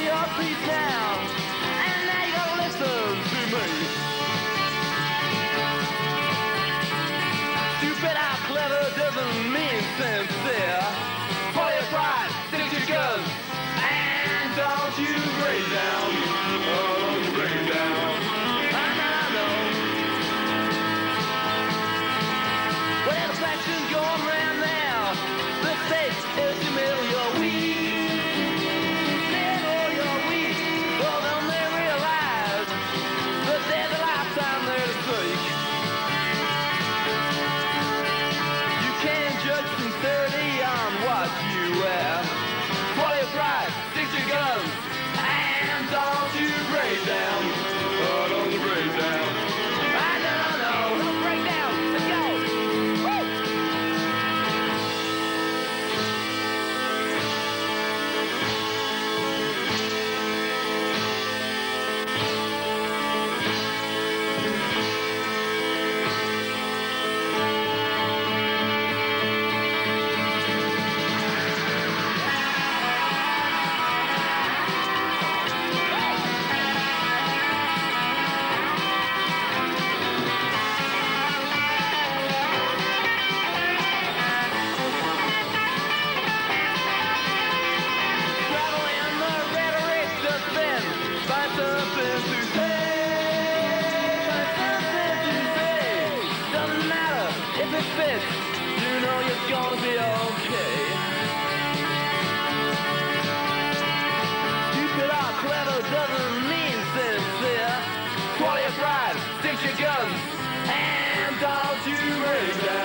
your. And now you gotta listen to me. How clever doesn't mean sense. fist. You know you're gonna be okay. Stupid or clever doesn't mean sincere. Quality of pride, stick your guns, and don't you raise